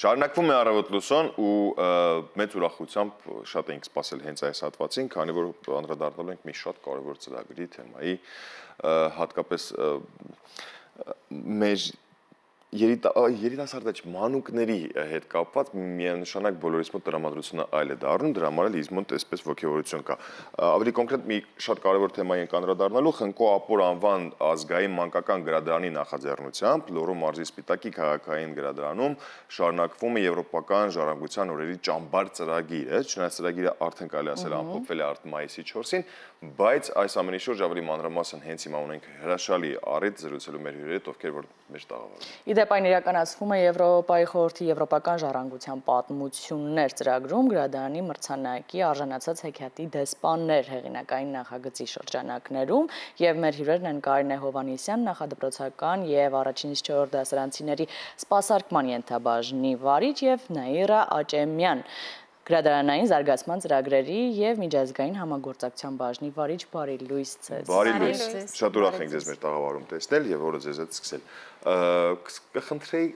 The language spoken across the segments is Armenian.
Շարունակվում է առավոտ լուսոն ու մեծ ուրախությամբ շատ էինք սպասել հենց այս հատվածին, քանի որ անդրադառնալու ենք մի շատ կարևոր ծրագրի թեմայի, հատկապես մեր երիտասարդ մանուկների հետ կապված միանշանակ բոլորիս մոտ տրամադրությունը այլ է դառնում, դրա համար էլ իզ մոտ այսպես ողջավորություն կա։ Ավելի կոնկրետ մի շատ կարևոր թեմայի ենք անդրադառնալու Խնկո Ապոր անվան ազգային մանկական գրադարանի նախաձեռնությամբ Լոռու մարզի Սպիտակի քաղաքային գրադարանում շարունակվում է եվրոպական ժառանգության օրերի ճամբար ծրագիրը, չնայած ծրագիրը արդեն կարելի ասել ամփոփվել է արդ մայիսի 4-ին, բայց այս ամենի շուրջ ավելի մանրամասն հենց հիմա ունենք հրաշալի առիթ զրուցելու մեր հյուրերի հետ, ովքեր որ մեր տաղավարում դեպ այն իրականացվում է Եվրոպայի խորհրդի եվրոպական ժառանգության պատմություններ ծրագրում գրադարանի մրցանակի արժանացած հեքիաթի դեսպաններ հեղինակային նախագծի շրջանակներում եւ մեր հյուրերն են Կարինե Հովանեսյան նախադպրոցական եւ առաջինից 4 դասարանցիների սպասարկման ենթաբաժնի վարիչ եւ Նաիրա Աճեմյան գրադարանային զարգացման ծրագրերի եւ միջազգային համագործակցության բաժնի վարիչ Բարի Լուիս ցես։ Բարի Լուիս, շատ ուրախ ենք ձեզ մեր տաղավարում տեսնել եւ օրը ձեզ հետ սկսել։ Կխնդրեի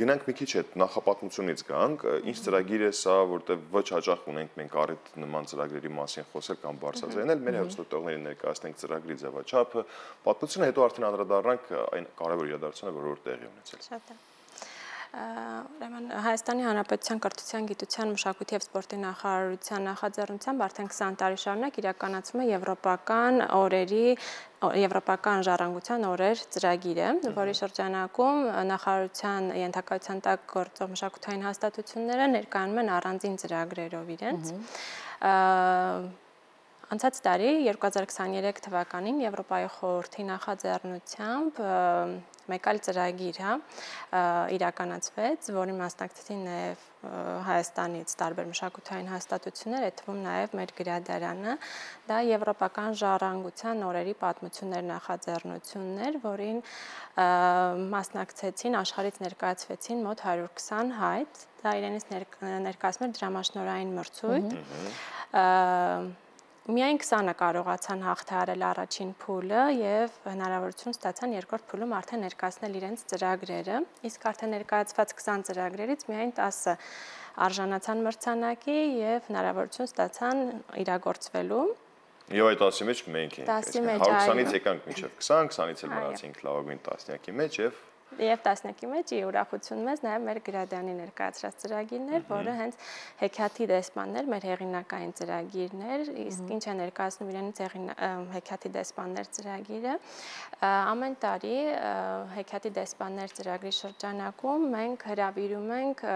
գնանք մի քիչ այդ նախապատմությունից գանք, ինչ ծրագիր է սա, որտեղ ոչ հաճախ ունենք մենք առիթ նման ծրագրերի մասին խոսել կամ բարձրացնել, մեր հերոստատողներին ներկայացնենք ծրագրի ձևաչափը, պատմությունը հետո արդեն անդրադառնանք այն կարևոր իրադարձությունը, որը որ տեղի ունեցել։ Շատ է։ Ուրեմն Հայաստանի Հանրապետության կրթության, գիտության, մշակույթի եւ սպորտի նախարարության նախաձեռնությամբ արդեն 20 տարի շարունակ իրականացվում է եվրոպական օրերի եվրոպական ժառանգության օրեր ծրագիրը, որի շրջանակում նախարարության ենթակայության տակ գործող մշակութային հաստատությունները ներկայանում են առանձին ծրագրերով իրենց։ Անցած տարի 2023 թվականին Եվրոպայի խորհրդի նախաձեռնությամբ մեկ այլ ծրագիր, հա, իրականացվեց, որի մասնակցեցին նաև Հայաստանից տարբեր մշակութային հաստատություններ, այդ թվում նաև մեր գրադարանը, դա եվրոպական ժառանգության օրերի պատմություններ նախաձեռնություններ, որին մասնակցեցին աշխարհից ներկայացվեցին մոտ 120 հայտ, դա իրենից ներկայացնում էր դրամաշնորային մրցույթ Միայն 20-ը կարողացան հաղթահարել առաջին փուլը եւ հնարավորություն ստացան երկրորդ փուլում արդեն ներկայացնել իրենց ծրագրերը, իսկ արդեն ներկայացված 20 ծրագրերից միայն 10-ը արժանացան մրցանակի եւ հնարավորություն ստացան իրագործվելու Եվ այդ 10-ի մեջ մենք ենք։ 120-ից եկանք մինչև 20, 20-ից էլ մնացինք լավագույն 10-յակի մեջ եւ Եվ 11-ի մեջ ի ուրախություն մեզ նաև մեր գրադանի ներկայացրած ծրագիրներ, որը հենց հեքիաթի դեսպաններ, մեր հեղինակային ծրագիրներ, իսկ ինչ է ներկայացնում իրենից հեքիաթի դեսպաններ ծրագիրը, ամեն տարի հեքիաթի դեսպաններ ծրագրի շրջանակում մենք հրավիրում ենք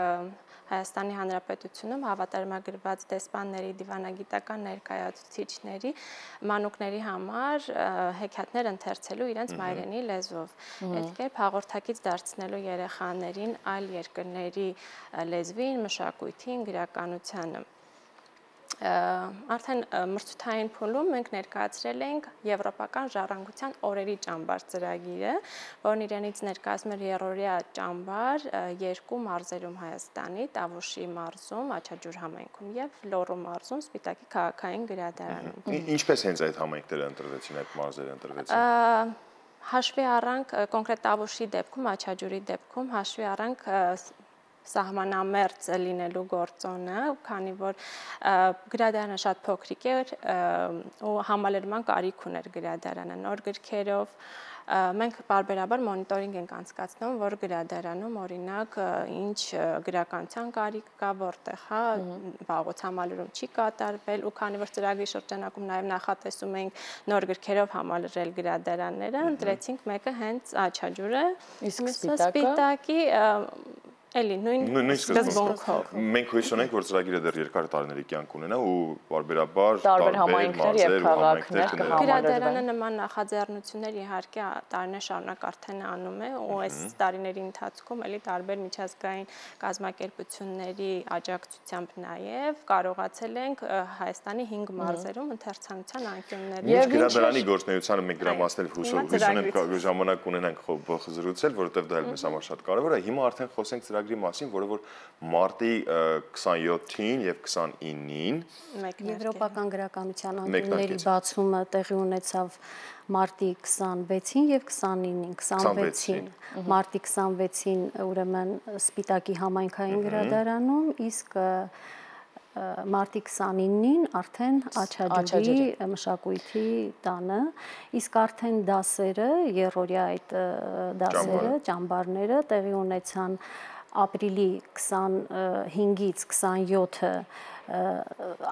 Հայաստանի Հանրապետությունում հավատարմագրված դեսպանների դիվանագիտական ներկայացուցիչների մանուկների համար հեքիաթներ ընթերցելու իրենց մայրենի լեզվով։ Այդ կերպ հաղորդակից դարձնելու երեխաներին այլ երկրների լեզվին, մշակույթին, գրականությանը արդեն մրցութային փուլում մենք ներկայացրել ենք եվրոպական ժառանգության օրերի ճամբար ծրագիրը, որն իրենից ներկայացնում էր երրորդյա ճամբար երկու մարզերում Հայաստանի, Տավուշի մարզում, Աչաջուր համայնքում եւ Լոռու մարզում Սպիտակի քաղաքային գրադարանում։ Ինչպես հենց այդ համայնքները ընտրվեցին, այդ մարզերը ընտրվեցին հաշվի առանք կոնկրետ Տավուշի դեպքում, Աչաջուրի դեպքում հաշվի առանք սահմանամերձ լինելու գործոնը, քանի որ գրադարանը շատ փոքրիկ էր ու համալրման կարիք ուներ գրադարանը նոր գրքերով մենք բարբերաբար մոնիտորինգ ենք անցկացնում, որ գրադարանում օրինակ ինչ գրականության կարիք կա, որտեղ հա վաղուց համալրում չի կատարվել ու քանի որ ծրագրի շրջանակում նաև նախատեսում ենք նոր գրքերով համալրել գրադարանները, ընտրեցինք մեկը հենց Աչաջուրը, իսկ Սպիտակի Էլի նույն սկզբունքով։ Մենք հույս ունենք, որ ծրագիրը դեռ երկար տարիների կյանք ունենա ու բարբերաբար տարբեր համայնքներ եւ քաղաքներ կհամալրվեն։ նման նախաձեռնություններ իհարկե տարիներ շարունակ արդեն անում է ու այս տարիների ընթացքում էլի տարբեր միջազգային կազմակերպությունների աջակցությամբ նաեւ կարողացել ենք Հայաստանի 5 մարզերում ընթերցանության անկյուններ։ Եվ գրադարանի գործնեությանը մենք գրամասնել հույս ունենք ժամանակ ունենանք խոհ զրուցել, որովհետեւ դա էլ մեզ համար շատ կարեւոր է։ Հիմա արդեն խոսենք ծրագրի մասին, որը որ մարտի 27-ին եւ 29-ին Եվրոպական գրականության անկյունների բացումը տեղի ունեցավ մարտի 26-ին եւ 29-ին, 26-ին։ Մարտի 26-ին ուրեմն Սպիտակի համայնքային գրադարանում, իսկ մարտի 29-ին արդեն Աչաջուրի մշակույթի տանը, իսկ արդեն դասերը, երրորդյա այդ դասերը, ճամբարները տեղի ունեցան ապրիլի 25-ից 27-ը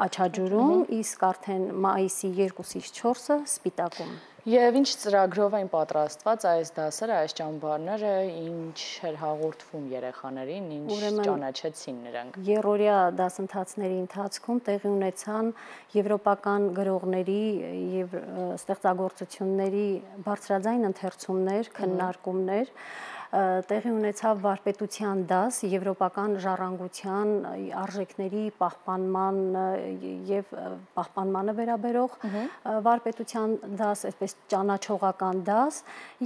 Աչաջուրում, իսկ արդեն մայիսի 2-ից 4-ը Սպիտակում։ Եվ ինչ ծրագրով էին պատրաստված այս դասերը, այս ճամբարները, ինչ էր հաղորդվում երեխաներին, ինչ ճանաչեցին նրանք։ Երորիա դասընթացների ընթացքում տեղի ունեցան եվրոպական գրողների եւ ստեղծագործությունների բարձրաձայն ընթերցումներ, քննարկումներ, տեղի ունեցավ վարպետության դաս եվրոպական ժառանգության արժեքների պահպանման եւ պահպանմանը վերաբերող վարպետության դաս, այսպես ճանաչողական դաս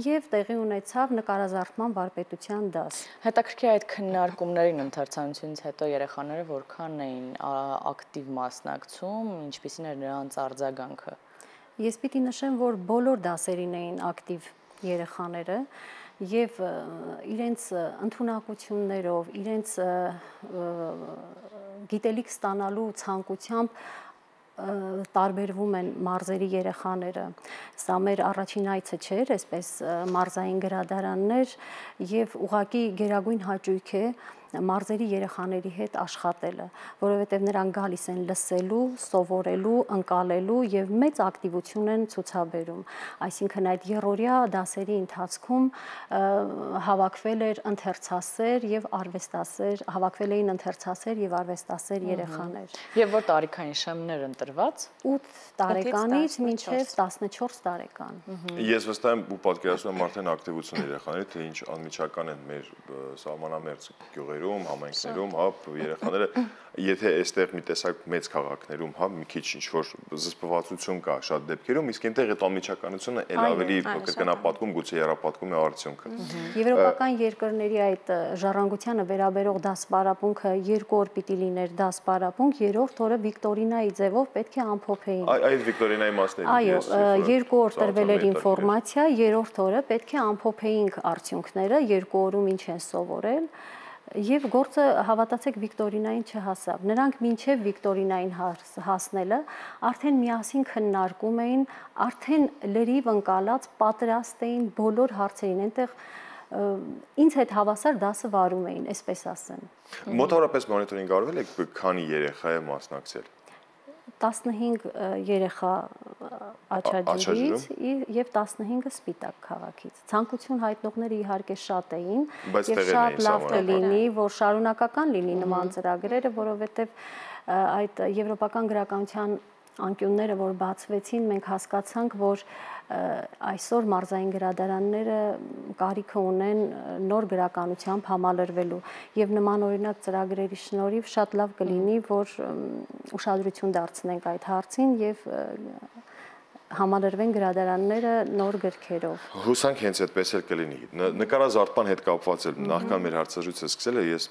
եւ տեղի ունեցավ նկարազարդման վարպետության դաս։ Հետաքրքիր այդ քննարկումներին ընթերցանությունից հետո երեխաները որքան էին ակտիվ մասնակցում, ինչպիսին էր նրանց արձագանքը։ Ես պիտի նշեմ, որ բոլոր դասերին էին ակտիվ երեխաները եւ իրենց ընտունակություններով, իրենց գիտելիք ստանալու ցանկությամբ տարբերվում են մարզերի երեխաները։ Սա մեր առաջին այցը չէր, այսպես մարզային գրադարաններ եւ ուղակի գերագույն հաճույք է մարզերի երեխաների հետ աշխատելը, որովհետև նրանք գալիս են լսելու, սովորելու, ընկալելու եւ մեծ ակտիվություն են ցուցաբերում։ Այսինքն այդ երրորդյա դասերի ընթացքում հավաքվել էր ընթերցասեր եւ արվեստասեր, հավաքվել էին ընթերցասեր եւ արվեստասեր երեխաներ։ Եւ որ տարիքային շեմներ ընտրված 8 տարեկանից մինչև 14 տարեկան։ Ես վստահ եմ ու պատկերացնում եմ արդեն ակտիվություն երեխաների, թե ինչ անմիջական են մեր սահմանամերձ գյուղերի քաղաքներում, համայնքներում, հա, երեխաները եթե այստեղ մի տեսակ մեծ քաղաքներում, հա, մի քիչ ինչ որ զսպվածություն կա շատ դեպքերում, իսկ այնտեղ այդ անմիջականությունը ել ավելի կրկնապատկում, գուցե երապատկում է արդյունքը։ Եվրոպական երկրների այդ ժառանգությանը վերաբերող դասպարապունքը երկու օր պիտի լիներ դասպարապունք, երրորդ օրը Վիկտորինայի ձևով պետք է ամփոփեին։ Այդ Վիկտորինայի մասն է։ Այո, երկու օր տրվել էր ինֆորմացիա, երրորդ օրը պետք է ամփոփեինք արդյունքները, երկու օրում ինչ են սովորել Եվ գործը հավատացեք Վիկտորինային չհասավ։ Նրանք մինչև Վիկտորինային հասնելը արդեն միասին քննարկում էին, արդեն լրիվ ընկալած պատրաստ էին բոլոր հարցերին։ Այնտեղ ինձ հետ հավասար դասը վարում էին, այսպես ասեմ։ Մոտավորապես մոնիտորինգ արվել եք քանի երեխա է մասնակցել։ 15 երեխա Աչաջուրից եւ 15-ը Սպիտակ քաղաքից։ Ցանկություն հայտնողները իհարկե շատ էին եւ շատ լավ կլինի, որ շարունակական լինի նման ծրագրերը, որովհետեւ այդ եվրոպական գրականության անկյունները, որ բացվեցին, մենք հասկացանք, որ այսօր մարզային գրադարանները կարիքը ունեն նոր գրականությամբ համալրվելու եւ նման օրինակ ծրագրերի շնորհիվ շատ լավ կլինի, որ ուշադրություն դարձնենք այդ հարցին եւ համալրվեն գրադարանները նոր գրքերով։ Հուսանք հենց այդպես էլ կլինի։ Նկարազարդման հետ կապված էլ նախքան մեր հարցազրույցը սկսելը ես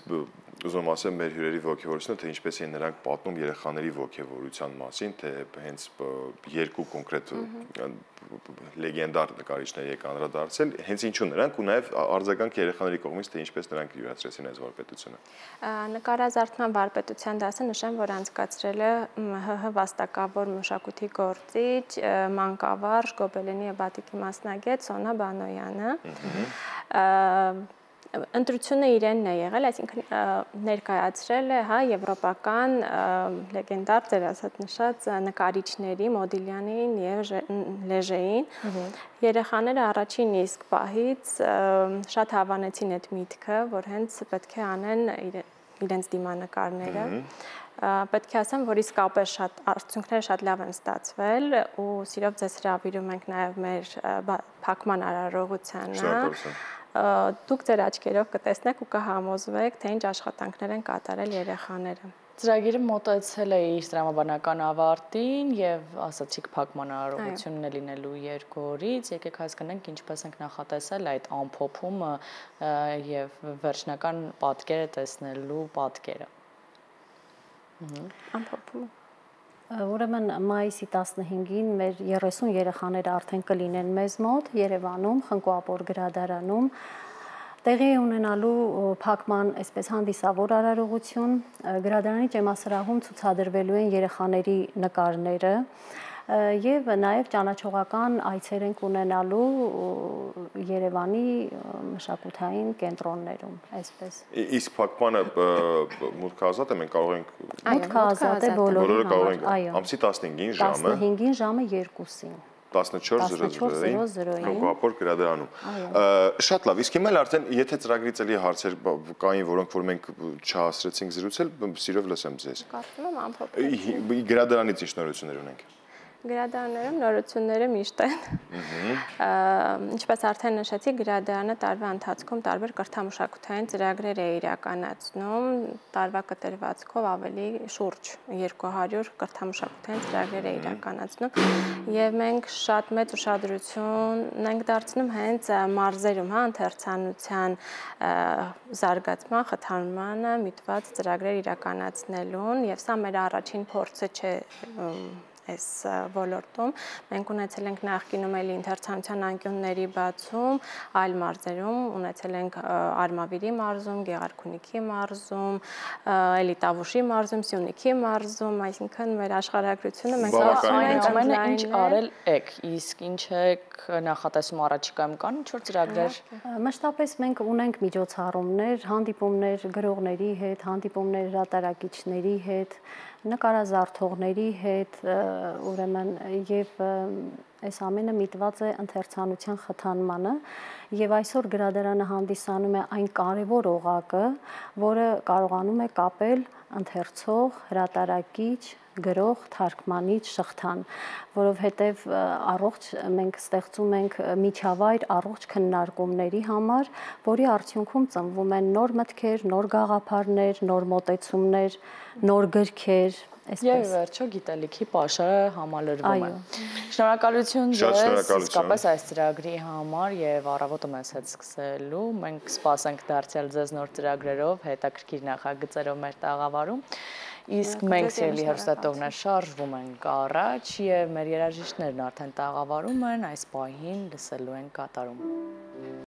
ուզում ասեմ մեր հյուրերի ողջավորությունը, թե ինչպես են նրանք պատմում երեխաների ողջավորության մասին, թե հենց երկու կոնկրետ լեգենդար նկարիչներ եք անդրադարձել, հենց ինչու նրանք ու նաև արձագանք երեխաների կողմից, թե ինչպես նրանք յուրացրեցին այս վարպետությունը։ Նկարազարդման վարպետության դասը նշեմ, որ անցկացրել է ՀՀ վաստակավոր մշակույթի գործիչ, մանկավարժ, գոբելենի եւ բատիկի մասնագետ Սոնա Բանոյանը ընտրությունը իրենն է եղել, այսինքն ներկայացրել է, հա, եվրոպական լեգենդար ձեր ասած նշած նկարիչների Մոդիլյանին եւ Լեժեին։ Երեխաները առաջին իսկ պահից շատ հավանեցին այդ միտքը, որ հենց պետք է անեն իրենց դիմանկարները պետք է ասեմ, որ իսկապես շատ արդյունքները շատ լավ են ստացվել ու սիրով ձեզ հրավիրում ենք նաև մեր փակման արարողությանը։ Շնորհակալություն դուք ձեր աչքերով կտեսնեք ու կհամոզվեք, թե ինչ աշխատանքներ են կատարել երեխաները։ Ծրագիրը մոտեցել է իր տրամաբանական ավարտին եւ ասացիք փակման արարողությունն է լինելու երկու օրից։ Եկեք հասկանանք ինչպես ենք նախատեսել այդ ամփոփումը եւ վերջնական պատկերը տեսնելու պատկերը։ Ամփոփումը Ուրեմն մայիսի 15-ին մեր 30 երեխաները արդեն կլինեն մեզ մոտ Երևանում, Խնկոապոր գրադարանում տեղի ունենալու փակման այսպես հանդիսավոր արարողություն գրադարանի ճեմասրահում ցուցադրվելու են երեխաների նկարները եւ նաեւ ճանաչողական այցեր ենք ունենալու Երևանի մշակութային կենտրոններում, այսպես։ Իսկ փակմանը մուտք ազատ է, մենք կարող ենք Մուտք ազատ է բոլորի համար, Ամսի 15-ին ժամը 15-ին ժամը 2-ին 14:00-ին Կոկապոր գրադարանում։ Շատ լավ, իսկ հիմա արդեն եթե ծրագրից էլի հարցեր կային, որոնք որ մենք չհասրեցինք զրուցել, սիրով լսեմ ձեզ։ Կարծում եմ ամփոփ։ Գրադարանից ինչ նորություններ ունենք։ Գրադարաններում նորությունները միշտ են։ Ինչպես արդեն նշեցի, գրադարանը տարվա ընթացքում տարբեր կրթամշակութային ծրագրեր է իրականացնում, տարվա կտրվածքով ավելի շուրջ 200 կրթամշակութային ծրագրեր է իրականացնում, եւ մենք շատ մեծ ուշադրություն ենք դարձնում հենց մարզերում, հա, ընթերցանության զարգացման, խթանմանը միտված ծրագրեր իրականացնելուն եւ սա մեր առաջին փորձը չէ այս ոլորտում։ Մենք ունեցել ենք նախկինում էլի ինտերցանության անկյունների բացում, այլ մարզերում ունեցել ենք Արմավիրի մարզում, Գեղարքունիքի մարզում, էլի Տավուշի մարզում, Սյունիքի մարզում, այսինքն մեր աշխարհագրությունը մենք ասում ենք ամենը ինչ արել եք, իսկ ինչ եք նախատեսում առաջիկայում կան ինչ որ ծրագրեր։ Մասշտաբես մենք ունենք միջոցառումներ, հանդիպումներ գրողների հետ, հանդիպումներ հրատարակիչների հետ, նկարազարդողների հետ, ուրեմն եւ այս ամենը միտված է ընթերցանության խթանմանը եւ այսօր գրադարանը հանդիսանում է այն կարևոր օղակը, որը կարողանում է կապել ընթերցող, հրատարակիչ, գրող, թարգմանիչ, շղթան, որովհետև առողջ մենք ստեղծում ենք միջավայր առողջ քննարկումների համար, որի արդյունքում ծնվում են նոր մտքեր, նոր գաղափարներ, նոր մոտեցումներ, նոր գրքեր, այսպես։ Եվ վերջո գիտելիքի pašարը համալրվում է։ Շնորհակալություն ձեզ իսկապես այս ծրագրի համար եւ առավոտը մեզ հետ սկսելու։ Մենք սպասենք դարձյալ ձեզ նոր ծրագրերով, հետաքրքիր նախագծերով մեր տաղավարում։ Իսկ մենք սիրելի հերոստատողներ շարժվում ենք առաջ եւ մեր երաժիշտներն արդեն տաղավարում են այս պահին լսելու են կատարում։